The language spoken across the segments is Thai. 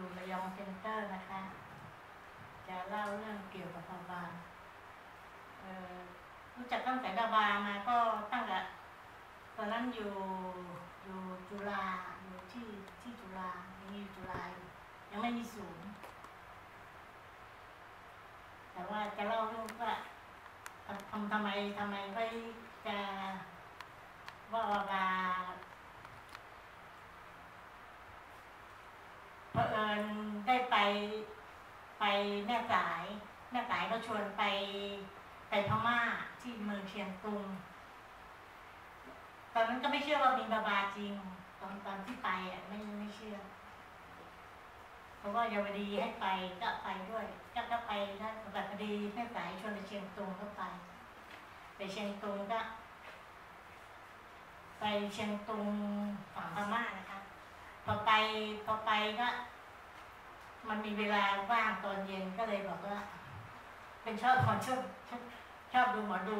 อยู่ระยองเซ็นเตอร์นะคะ จะเล่าเรื่องเกี่ยวกับบาบารู้จักตั้งแต่บาบามาก็ตั้งแต่ตอนนั้นอยู่อยู่จุฬาอยู่ที่ที่จุฬายังอยู่จุฬายังไม่มีศูนย์แต่ว่าจะเล่าเรื่องว่าทำทำไมทำไมไม่จะว่าบาบาเพอเอิญได้ไปไป แม่สาย แม่สายก็ชวนไปไปพม่าที่เมืองเชียงตุง ตอนนั้นก็ไม่เชื่อว่ามีบาบาจริง ตอนตอนที่ไปอะไม่ไม่เชื่อ เพราะว่ายาวดีให้ไปก็ไปด้วย ก็ก็ไปนะแบบพอดีแม่สายชวนไปเชียงตุงก็ไป ไปเชียงตุงก็ ไปเชียงตุงฝั่งพม่านะคะพอไปพอไปก็ มันมีเวลาว่างตอนเย็นก็เลยบอกว่า เป็นชอบคนชอบชอบชอบดูหมอดู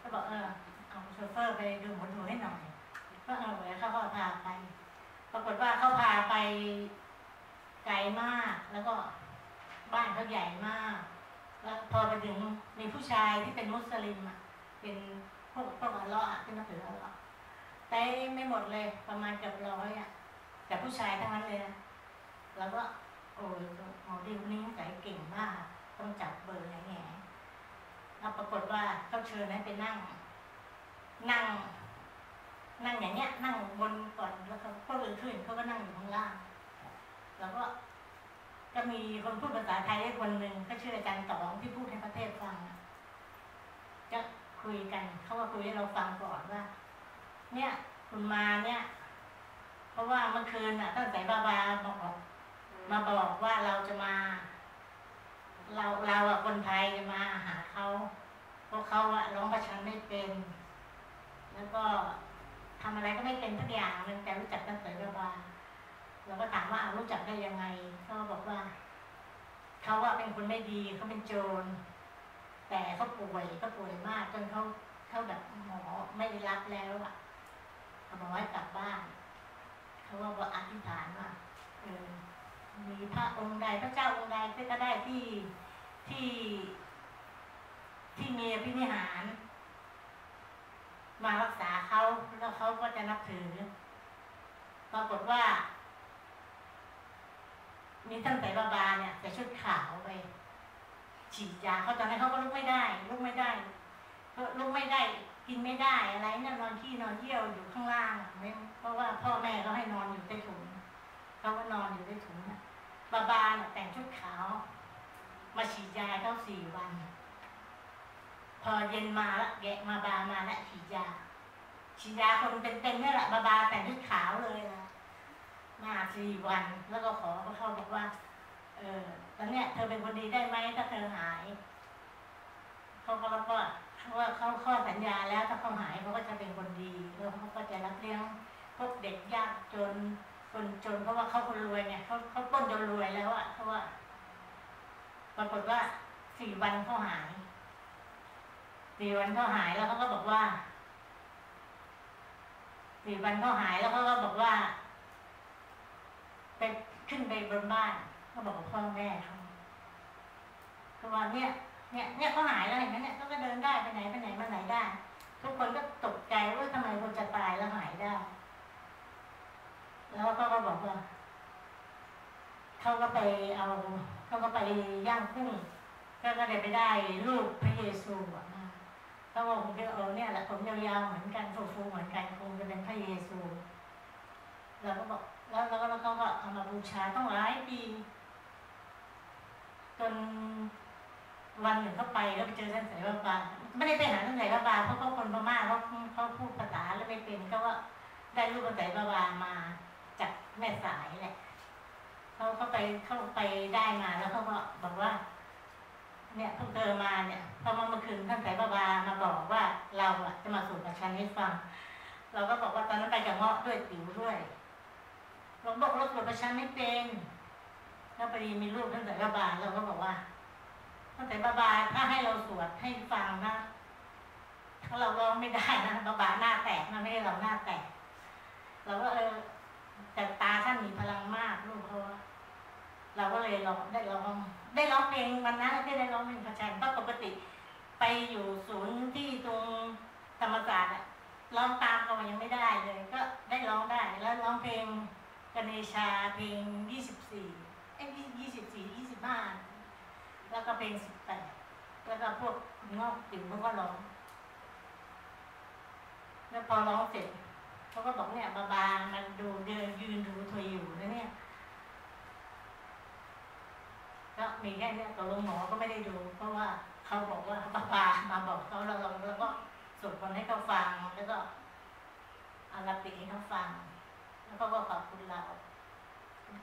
ก็บอกเออเอาโชเฟอร์ไปดูหมอดูให้หน่อยก็เออเเขาก็พาไป ปรากฏว่าเขาพาไปไกลมาก แล้วก็บ้านเขาใหญ่มาก แล้วพอไปถึงมีผู้ชายที่เป็นมุสลิมอะ เป็นพวกพวกอัลลอฮ์ที่นับถืออัลลอฮ์เต้ไม่หมดเลยประมาณเกือบร้อยอะ แต่ผู้ชายทั้งนั้นเลยนะแล้วก็ โอ้ยหมอดิวนี่ใจเก่งมาก ต้องจับเบอร์แง่แล้วปรากฏว่าเขาเชิญให้ไปนั่ง นั่ง นั่งอย่างเงี้ย นั่งบนก่อนแล้วเขาก็เลยขึ้นเขาก็นั่งอยู่ข้างล่าง แล้วก็ก็มีคนพูดภาษาไทยได้คนหนึ่งก็ชื่ออาจารย์ตองที่พูดให้ประเทศฟังก็คุยกันเขาก็คุยให้เราฟังก่อนว่า เนี่ย คุณมาเนี่ย เพราะว่าเมื่อคืนน่ะตั้งแต่บาบาบอก มาบอกว่าเราจะมา เราเราอะคนไทยจะมาหาเขาเพราะเขาอะร้องประชันไม่เป็น แล้วก็ทำอะไรก็ไม่เป็นทุกอย่างมันแต่รู้จักตั้งแต่บาบาเราก็ถามว่าเอารู้จักได้ยังไงเขาบอกว่าเขาว่าเป็นคนไม่ดีเขาเป็นโจร แต่เขาป่วยเขาป่วยมากจนเขาเขาแบบหมอไม่ได้รับแล้วอะเอามาไว้กลับบ้านเขาว่าว่าอธิษฐานว่าเออ มีพระองค์ใดพระเจ้าองค์ใดก็ได้ที่ที่ที่มีพินิหาร มารักษาเขาแล้วเขาก็จะนับถือปรากฏว่า มีท่านแต่บาบาเนี่ยแต่ชุดขาวไปฉีดยาเขาตอนนั้นเขาก็ลุกไม่ได้ลุกไม่ได้ลุกไม่ได้ กินไม่ได้อะไรนั่นนอนขี้นอนเยี่ยวอยู่ข้างล่างเพราะว่าพ่อแม่เขาให้นอนอยู่ใต้ถุนเขาก็นอนอยู่ใต้ถุนนะ บาบาเนี่ยแต่งชุดขาว มาฉีดยาเขาสี่วัน พอเย็นมาละแกะมาบามาละฉีดยาฉีดยาคนเป็นเต็มนี่แหละบาบาแต่งชุดขาวเลยนะมาสี่วัน แล้วก็ขอเขาบอกว่า เออตอนเนี้ยเธอเป็นคนดีได้ไหมถ้าเธอหายเขาก็รับว่าว่าเขาข้อสัญญาแล้วถ้าเขาหายเขาก็จะเป็นคนดีแล้วเขาก็จะรับเลี้ยงพวกเด็กยากจน คนจนเพราะว่าเขาคนรวยไงเขาเขาต้นจนรวยแล้วอะเพราะว่าปรากฏว่าสี่วันเขาหายสี่วันเขาหายแล้วเขาก็บอกว่าสี่วันเขาหายแล้วเขาก็บอกว่าไปขึ้นไปบนบ้านเขาบอกกับพ่อแม่เขาคือว่าเนี่ย เนี่ย เนี่ยเขาหายแล้วเห็นไหมเนี่ยเขาก็เดินได้ไปไหนไปไหนมาไหนได้ ทุกคนก็ตกใจว่าทำไมคนจะตายแล้วหายได้ แล้วก็ก็บอกว่า เขาก็ไปเอาเขาก็ไปย่างกุ้งก็ก็ได้ไปได้รูปพระเยซูอะเขาบอกคงจะเออเนี่ยแหละผมยาวๆเหมือนกันฟูๆเหมือนกันคงจะเป็นพระเยซูเราก็บอกแล้วแล้วก็เขาก็เอามาบูชาต้องหลายปีจนวันหนึ่งเขาไปแล้วไปเจอท่านสายบาไม่ได้ไปหาท่านสายบาเพราะเขาคนพม่าเขาเขาพูดภาษาแล้วไม่เป็นเขาว่าได้รูปสายบามาจากแม่สายแหละ เขาเขาไปเข้าไปได้มาแล้วเขาก็บอกว่า เนี่ยพวกเธอมาเนี่ยพอมาเมื่อคืนท่านสายบาบามาบอกว่าเราอะจะมาสู่กับชันให้ฟัง เราก็บอกว่าตอนนั้นไปกับเงาะด้วยติ๋วด้วยเราบอกเราสวดประชันไม่เป็นแล้วพอดีมีรูปท่านสายบาบาเราก็บอกว่าตั้งแต่บาบาถ้าให้เราสวดให้ฟังนะถ้าเราร้องไม่ได้นะบาบาหน้าแตกนะไม่ได้เราหน้าแตกเราก็เออ แต่ตาท่านมีพลังมากลูกเขาเราก็เลยร้องได้ร้อง ได้ร้องเพลงวันนั้นที่ได้ร้องเพลงพระชันเพราะปกติ ไปอยู่ศูนย์ที่ตรงธรรมศาสตร์อะร้องตามก็ยังไม่ได้เลย ก็ได้ร้องได้ แล้วร้องเพลงกเนชาเพลงยี่สิบสี่ไอ้ยี่สิบสี่ยี่สิบห้าแล้วก็เพลงสิบแปดแล้วก็พวกงอกติ๋วเขาก็ร้อง แล้วพอร้องเสร็จ เขาก็บอกเนี่ยบาบามันดูเดินยืนดูเธออยู่นะเนี่ยก็มีแค่เนี้ยตกลงหมอก็ไม่ได้ดู เพราะว่าเขาบอกว่าบาบามาบอกเขาแล้วเราแล้วก็สวดมนต์ให้เขาฟังแล้วก็อาราติให้เขาฟัง แล้วก็ก็ขอบคุณเรา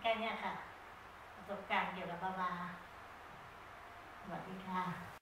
แค่เนี้ยค่ะประสบการณ์เกี่ยวกับบาบาสวัสดีค่ะ